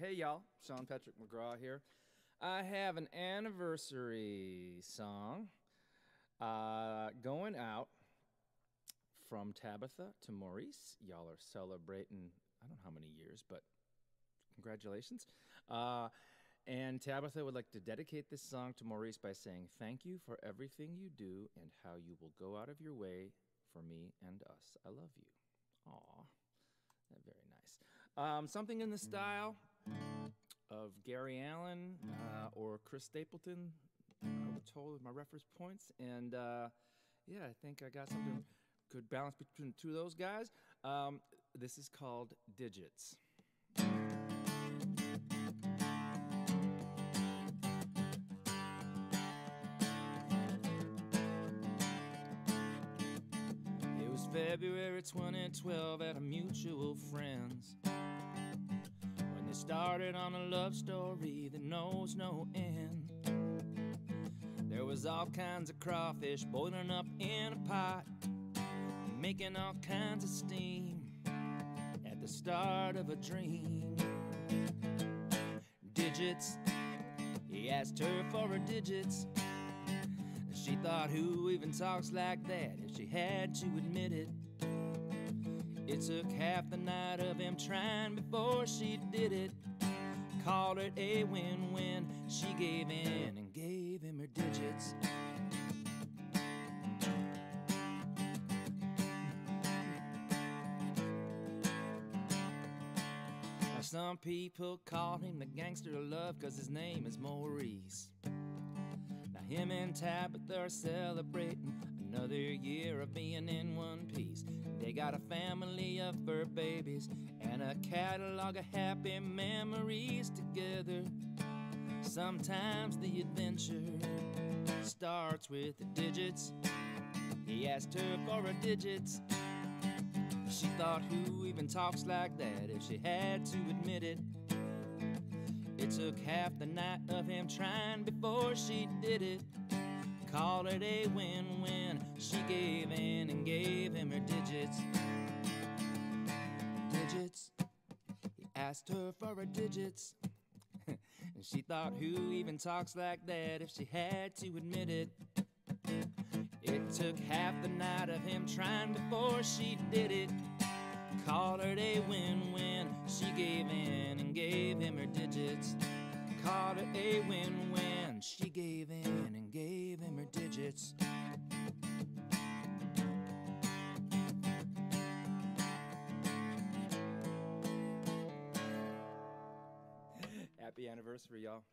Hey, y'all. Sean Patrick McGraw here. I have an anniversary song uh, going out from Tabatha to Maurice. Y'all are celebrating, I don't know how many years, but congratulations. Uh, and Tabatha would like to dedicate this song to Maurice by saying, Thank you for everything you do and how you will go out of your way for me and us. I love you. Aw. Very nice. Um, something in the style of Gary Allan uh, or Chris Stapleton, I was told with my reference points. And uh, yeah, I think I got something good balance between two of those guys. Um, this is called Digits. It was February 2012 at a mutual friend's started on a love story that knows no end. There was all kinds of crawfish boiling up in a pot, making all kinds of steam at the start of a dream. Digits, he asked her for her digits. She thought, who even talks like that if she had to admit it? It took half the night of him trying before she did it. Called it a win win. She gave in and gave him her digits. Now, some people call him the gangster of love because his name is Maurice. Now, him and Tabatha are celebrating another year of being in one piece. Got a family of fur babies and a catalog of happy memories together. Sometimes the adventure starts with the digits. He asked her for her digits. She thought, who even talks like that if she had to admit it? It took half the night of him trying before she did it. Called it a win win. She gave in and gave asked her for her digits. and she thought, who even talks like that if she had to admit it? It took half the night of him trying before she did it. Called it a win win. She gave in and gave him her digits. Called it a win win. She gave in and gave him her digits. Happy anniversary, y'all.